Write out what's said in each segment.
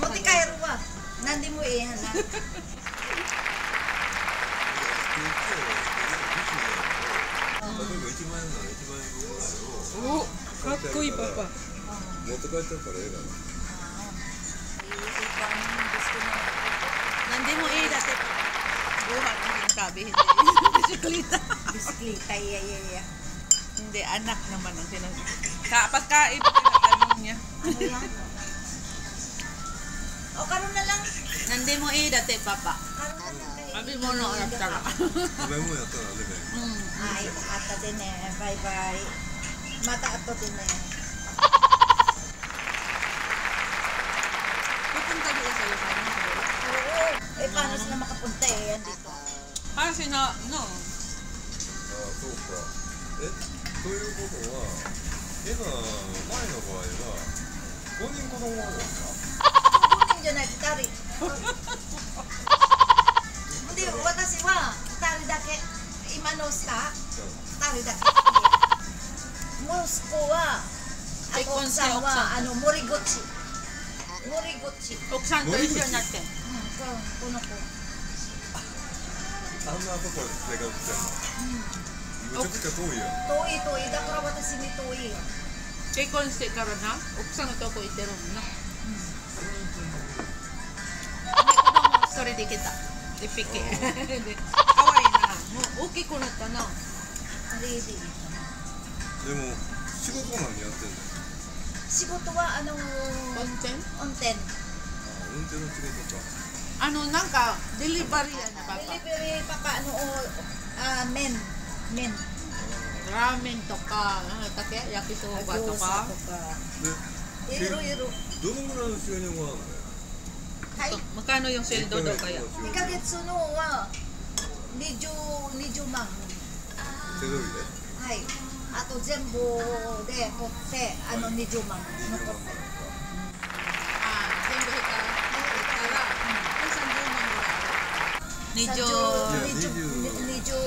持って帰るわ何でもええやな例えば1万円なら1万円分ぐらいをおかっこいいパパ持って帰っちゃったらええから Nandi mo eh, dati pa. Buhat ang sinasabi, hindi. Bisikleta. bisikleta iya iya iya Hindi, anak naman ang sinasabi. Ka pagkain, tinatanong niya. ano yan だてパパ。食べ物っ。食べ物やったらでね。ん、はい、あでね、バイバイ。また後でね。え、ということは、エナ前の場合は五人子供なんですか。Kunin dyan ay tari hindi watashi wa tari dake imano sa じゃあ二人だけ息子はあと奥さん結婚して奥さんはあの森口森口 Oksan to Mori yun gusto. natin. うんこの子あん。なとこ生活してんのむちゃくちゃ遠いやん。遠い遠い。だから私に遠いよ。結婚してからな、奥さんのとこ行ってるもんな。子供一人で来た。で、ピケ。で、かわいいな。もう大きくなったな。あれででも仕事何やってんの？仕事はあのー温泉？運転あ運転の仕事かあの、なんか、デリバリーやな、パデリパ。バリーパパあのあ麺麺ラーメンとか、なんだっけ？焼きそばと餃子か。でいろいろどのぐらいの収入もらうの？Magkano yung sweldo daw kaya? Ikagetsu no wa niju niju man. Hai. Ato zenbu de kotte ano niju man nokotte. Ah, zenbu hikara. Hikara. Sanju man Niju niju niju.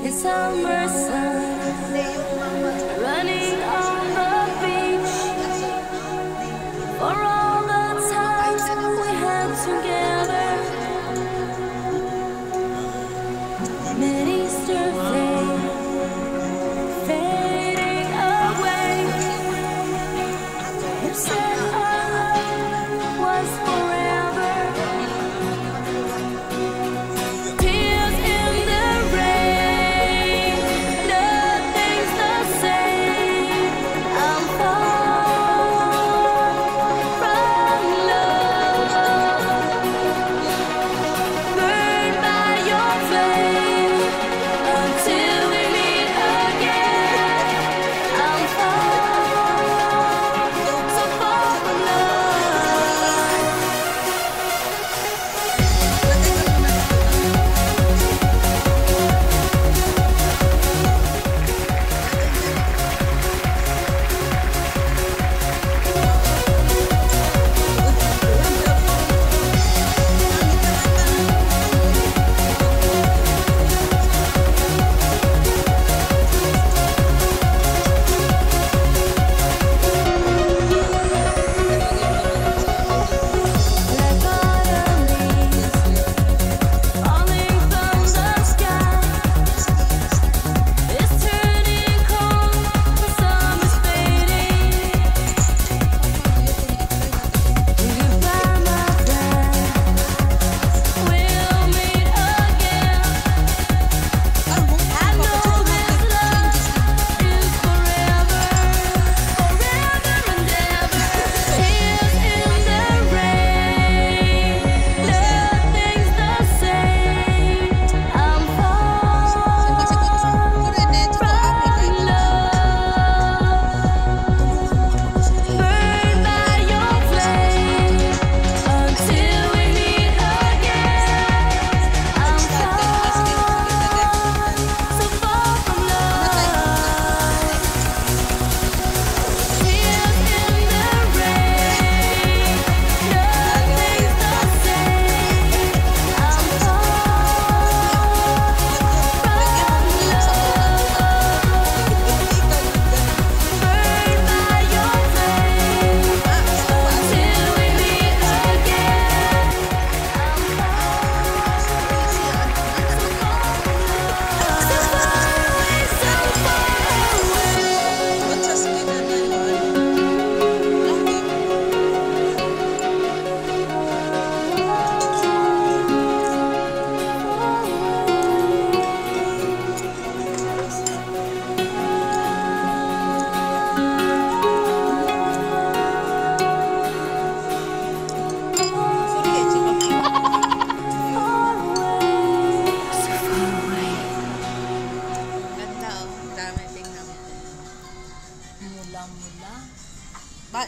His summer sun running on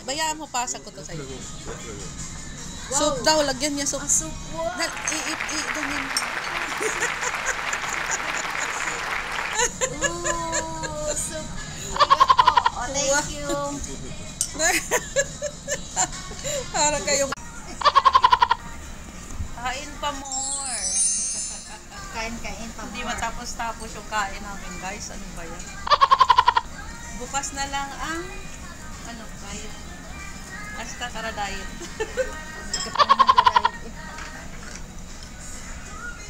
Hayaan mo pasa ko to sa'yo. Let's go. Let's go. Soup daw, lagyan niya soup. Ah, soup po. Dal, i, i, i, ganyan. Ooh, soup. Oh, thank you. Para kayo. Kain pa more. Kain-kain pa Hindi more. matapos-tapos yung kain namin, guys. Ano ba yan? Bukas na lang ang diet. Hasta kara diet. Eh.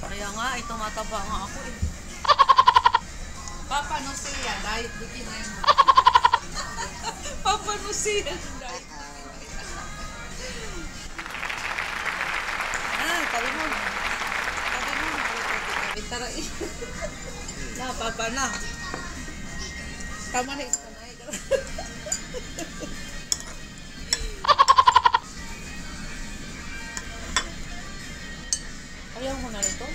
Kaya nga, ay tumataba nga ako eh. Papa no siya, diet di kinain mo. Papa no siya, diet. Ah, tabi mo. Tabi mo. Tabi tara eh. Na, papa na. Tama na ito na eh. na ito?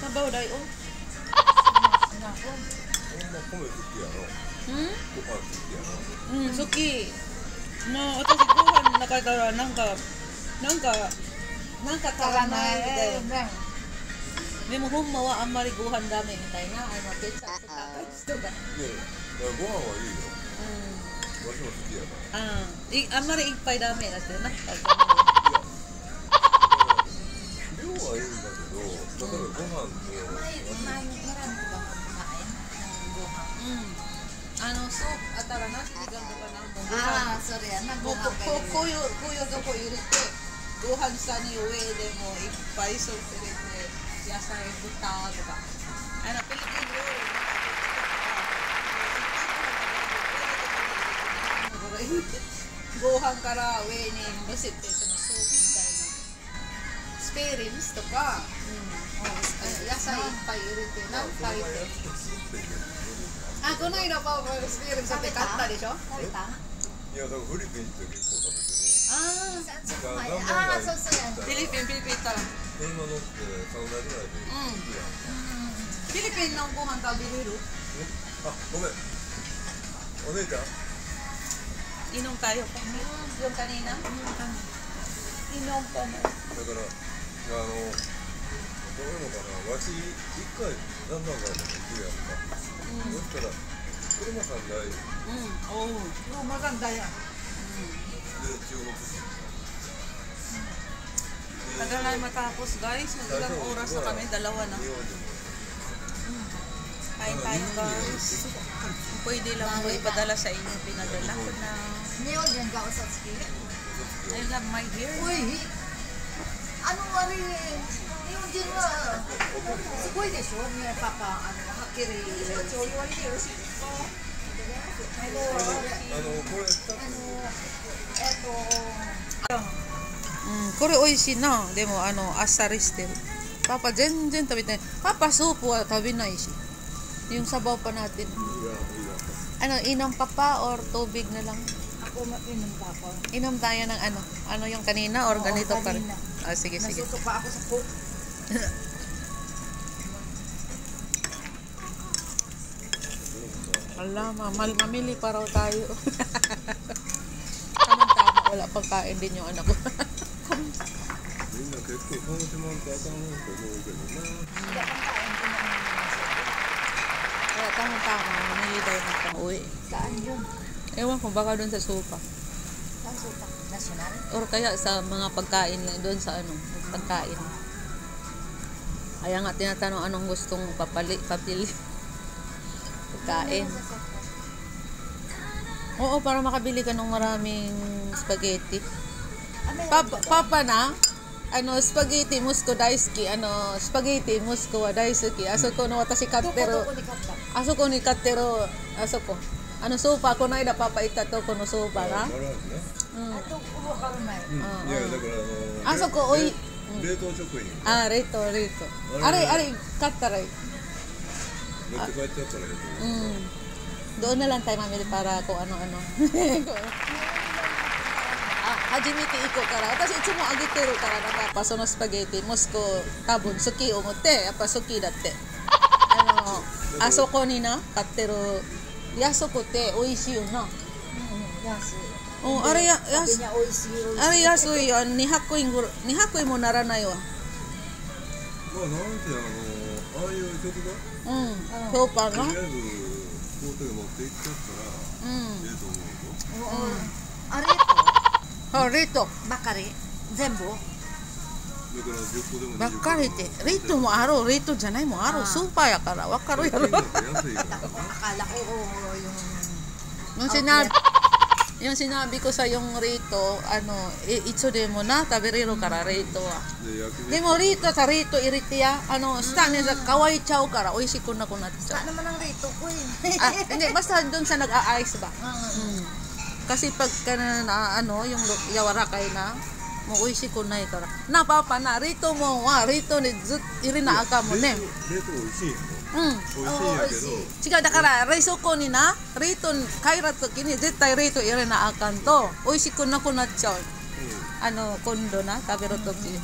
Sabaw dahil oh. ほんま米好きやろ。 Hmm? ご飯好きやろ。うん、好き。もう私ご飯の中からなんか、なんか、なんか足らないみたいな。でもほんまはあんまりご飯ダメみたいな、あの、ケチャップ高い人が。いやいや、だからご飯はいいよ。うわしも好きやから。ん。あいあんまりいっぱいダメだってな。 はいいんだけど、例えばご飯で、あの、そう、あたらな、時間とかな、もうご飯。Ah, sorry. ah, もうこういうこういうとこ入れてご飯下に上でもいっぱいソース入れて野菜豚とかあのフィリピン料理ご飯から上に乗せて なスペアリンスとか、うん、野菜いっぱい入れて何回そので前やつとスープであこの間パパスペアリンスって買ったでしょ Salita? いや、だからフィリピンって結構食べてる。あ Saan siya Ikaw, kumain? number Ah, one. so, so yan. あフィリピンフィリピン行ったら車乗って3台ぐらいで行くやん。フィリピンのご飯食べれるあ、ごめん。お姉ちゃん Inom tayo pa. Yung kanina? Inom pa mo. だから、 あの、どういうのかな、わし、一回、何段階でも行くやんか。そしたら、車3台で Mm. Oh. Oh, maganda yan. 中国人。 Tagal na matapos guys. Ilang oras na kami. Dalawa na. 日本人も Kain tayo guys. Kung Pwede lang mo ipadala sa inyo. Pinadala ko na. Nihon yan ka sa ski. I love my hair. Uy, ano wari Nihon din wa. Sugoi deしょみやパパ、あの、はっきり。調理割りでよろしいですかあの、あの、これ、2つあの、えっと、 Mm, これ美味しいな。でもあの、あっさりしてる。パパ全然食べてない。パパスープは食べないし。Yung sabaw pa natin. いや、いいな。 Ano, inom pa pa or tubig na lang? ako mainom pa ako. Inom tayo ng ano? Ano yung kanina or Oo, ganito pa rin? Oh, sige, sige. Nasutok pa ako sa cook. Wala, mamal, mamili pa raw tayo. Tama-tama, wala pagkain din yung anak ko. Wala, tama-tama, mamili tayo ng pang-uwi. Saan yun? Ewan ko, baka doon sa sopa. National? Or kaya sa mga pagkain doon sa ano, pagkain. Kaya nga tinatanong anong gustong papali, papili. Pagkain. Oo, para makabili ka ng maraming spaghetti. Papa, papa na, ano, spaghetti musko daisuki, ano, spaghetti musko wa daisuki. Aso ko no watashi kattero. Aso ko ni kattero, aso ko. Ano sopa, ko na ida papa to ko no sopa na. ーパー、この間パパ行ったとこのソーパーが。バランスね。うん。 Ito, ulo ka rin may. うん。いや、だから、あの。あそこおい冷冷凍食品。あ、レート、レート。あれあれ、あれ、買ったらいい。持って帰っちゃったらいいと思う。うん。Doon na lang tayo mamili para kung ano-ano. ah, 初めて行こうから。私いつもあげてるから、なんか、そのスパゲティ、モスコ、多 分好き思って、やっぱ好きだって。あの、あそこにな、買ってる、安くて美味しいよな。うん、安い。 おあれやや Sabi niya, oishi, oishi. あれ安いよ200円ぐらい200円もならないわまあなんてあのああいう曲がうん評判のとりあえずこう持っていっちゃったらうんええと思うぞ Oo. Arito. あレート Bakari. Zembo. だから10個でもばっかりでレートもあるレートじゃないもんあるスーパーやからわかるやろ yung sinabi ko sa yung rito, ano, itsude mo na, tabiriro kara rito ah. De mo rito, sa rito, iritiya, ano, stane sa kawai chow kara, oishi ko na kunat chow. Saan naman ang rito ko eh. ah, hindi, basta doon sa nag-a-ice ba? Hmm. Kasi pagka na, na ano, yung yawarakay na, mo uisi ko na ito. Napapa na, rito mo, ah, rito ni, irinaaka mo ne. Rito, rito, uisi. うん。美味しいんやけど違うだから冷蔵庫になレート帰ら時に絶対レート入れなあかんと美味しくなくなっちゃう。あの今度な食べる時。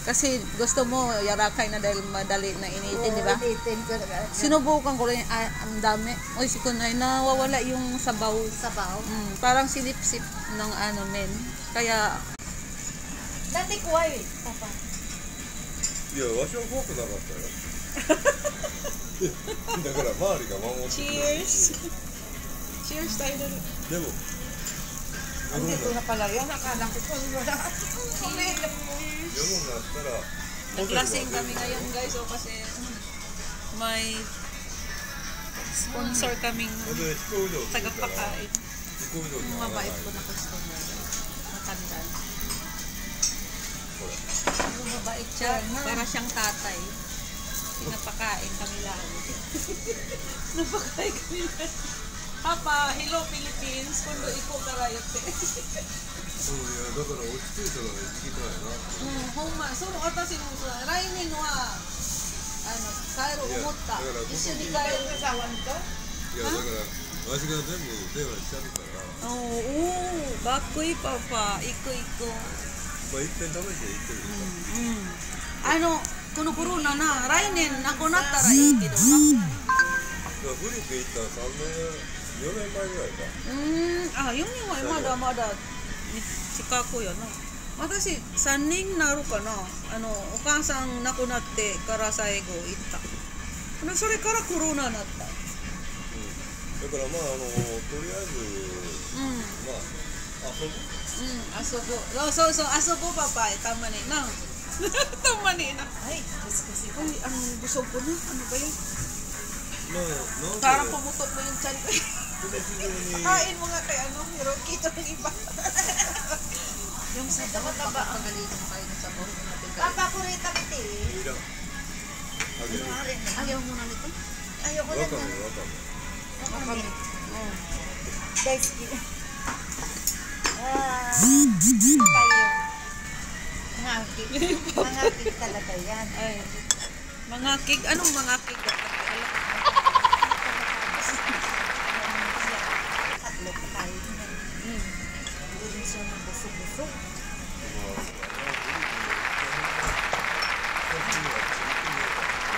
Kasi gusto mo yarakay na dahil madali na initin, di ba? Ulitin ko na. Sinubukan ko rin, ah, ang dami. Uy, si Kunay, nawawala yung sabaw. Sabaw. Mm, parang silip-sip ng ano men. Kaya, Dati ko ay, papa. いやわしは怖くなかったよ だから周りが守ってくれる cheers! cheers tayo dun. でも Andito na pala yan. Akala ko kung wala. 世のになったら Naglasing kami ngayon guys, o kasi may sponsor kaming それで飛行場着いたら tagapakain. 飛行場に Yung 上がらない mabait ko na customer. Matanda. Yung mabait siya, para siyang tatay. Pinapakain kami lang. Napakain kami lang. Papa, hello Philippines. Kundo iko karayote. そういやだから落ち着いたら行きたいなうん、ほんま、その私もさ、来年は、あの、帰ろう思ったいやだから。一緒に帰る。いやだからわしが全部電話しちゃうからおお、かっこいいパパ。行く行く。まあ一遍試して行ってみるかあの、 このコロナな、来年なくなったらいいけどな。フリップ行ったの3年4年前ぐらいかうーん、あ、4人はまだ。まだ。近くよな。私、3人なるかな。あの、お母さん亡くなってから最後行った。それからコロナになった。だからまああのとりあえずう。ん。まあ遊ぶ Hmm, asubo. Oh, so, so, asubo pa pa. Eh, tama ni na. tama Tumani na. Ay, kasi kasi. Uy, ang busog ko na. Ano ba yun? No, no. Parang pumutok mo yung chan ko. Kain mo nga kay ano, Rocky to ng iba. yung sa dapat ba? Pagalitan mo kayo sa bawang natin. Papakurita ko ano ti. Ayaw mo na nito? Ayaw ko na. Welcome, welcome. Welcome. Oh. Guys, Ah. Tayo. Oh. Daisuki. Ah, kayo. Mangakik. Mangakik talaga yan. Ay. Mga kig. Anong mga kig? Tatlo pa tayo. Hmm. Hindi siya ng busog-busog.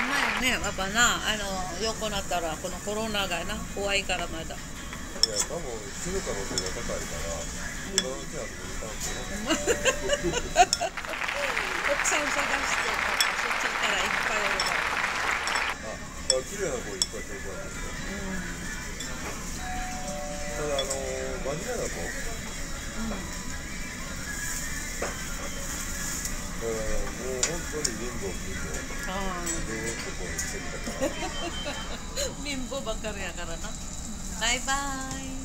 前ね、パパな、あの、横なったら、このコロナがな、怖いからまだ。いや多分死ぬ可能性が高いから奥さん探して、そっち行ったらいっぱいおるから。あ綺麗な子いっぱい紹介するただあの真面目な子だからもう本当に貧乏貧乏あずーっとこうしてきたから。貧乏ばっかりやからな。バイバイ。